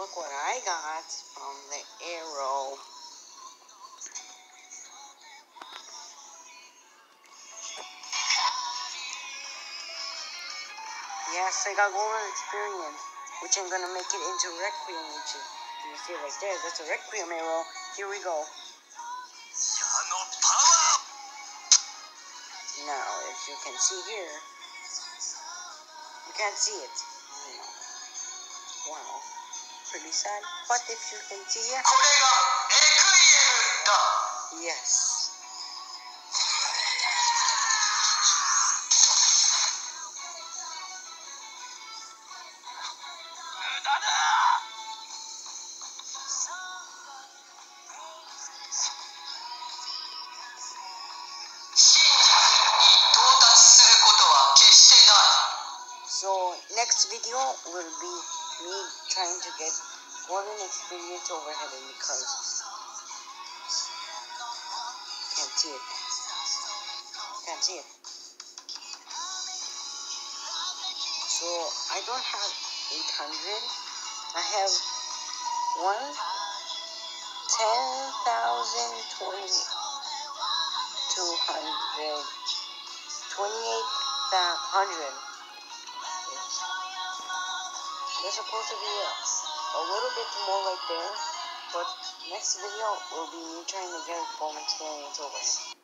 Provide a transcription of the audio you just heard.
Look what I got from the arrow. Yes, I got golden experience, which I'm gonna make it into Requiem, which is, you see right there, that's a Requiem arrow. Here we go. Now, if you can see here, you can't see it. Hmm. Wow, what if you can see it? Yes. So next video will be me trying to get what experience overhead in the cars. Can't see it. Can't see it. So I don't have 800. I have one ten thousand twenty two hundred twenty eight hundred. There's supposed to be a, a little bit more right there, but next video will be me trying to get golden experience over.